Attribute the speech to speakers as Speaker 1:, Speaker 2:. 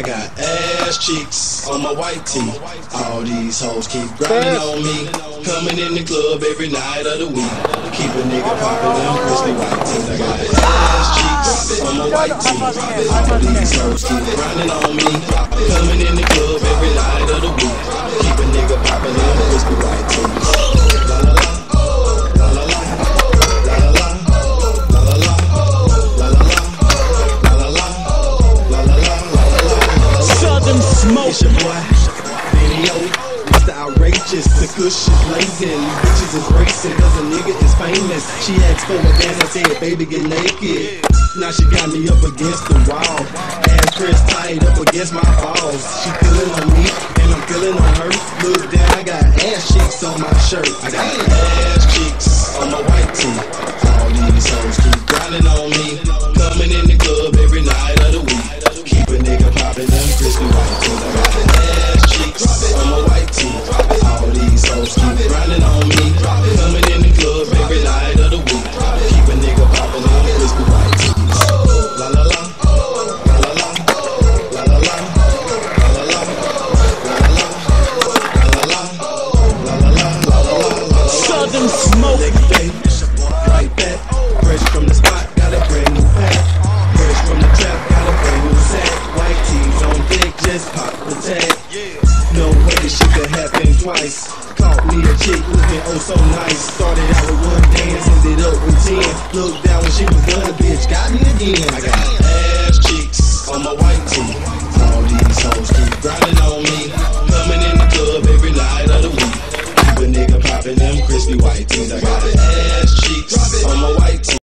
Speaker 1: I got ass cheeks on my white tee. All these hoes keep grinding on me. Coming in the club every night of the week. Keep a nigga popping them crispy white tees. I got ass cheeks on my white tee. All these hoes keep grinding on me. Coming in the club
Speaker 2: Smoke.
Speaker 1: It's your boy, Benny O. Mr. Outrageous, the kush is blazing. Bitches is racing, cause a nigga is famous. She asked for a dance, I said, baby, get naked. Now she got me up against the wall. Ass pressed tight up against my balls. She feeling on me, and I'm feeling on her. Look down, I got ass cheeks on my shirt. I got ass cheeks on my white tee. All these hoes keep grinding on me. Coming in the club
Speaker 2: Southern smoke.
Speaker 1: Next day, right back. Fresh from the spot, got a brand new pack. Fresh from the trap, got a brand new sack. White tees on deck, just pop the tag. No way this shit could happen twice. Caught me a chick looking oh so nice. Started out with one dance, ended up with ten. Looked down when she was done, bitch, got me again. I got ass cheeks on my white tee. All these hoes keep grinding on me. White tees. I got ass cheeks on my white tee.